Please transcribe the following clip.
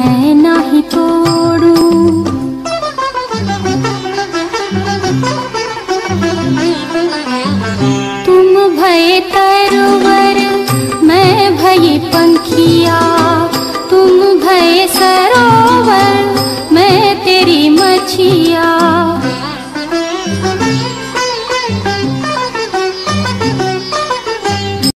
मैं नहीं तोड़ूं। तुम भय तरुवर मैं भय पंखिया। तुम भय सरोवर मैं तेरी मछिया।